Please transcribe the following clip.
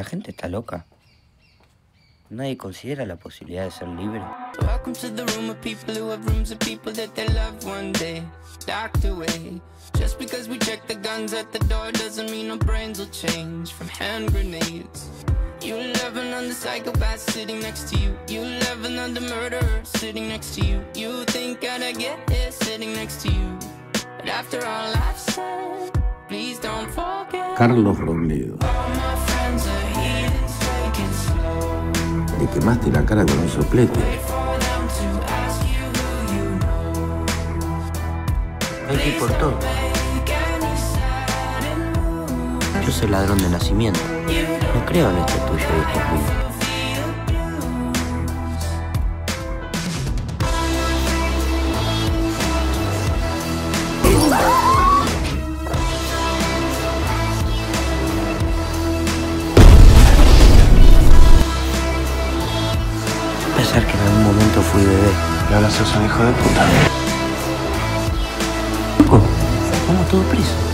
La gente está loca. Nadie considera la posibilidad de ser libre. Welcome to the room of people who have rooms of people that they love one day docked away. Just because we check the guns at the door doesn't mean our brains will change from hand grenades. You love another psychopath sitting next to you. You love another murderer sitting next to you. You think I'd get here sitting next to you. But after all I've said, please don't forget. Carlos Robledo. Le quemaste la cara con un soplete. Hay que. Yo soy ladrón de nacimiento. No creo en esto tuyo y esto es mío. Que en algún momento fui bebé. Y ahora sos un hijo de puta. Loco, vamos todo preso.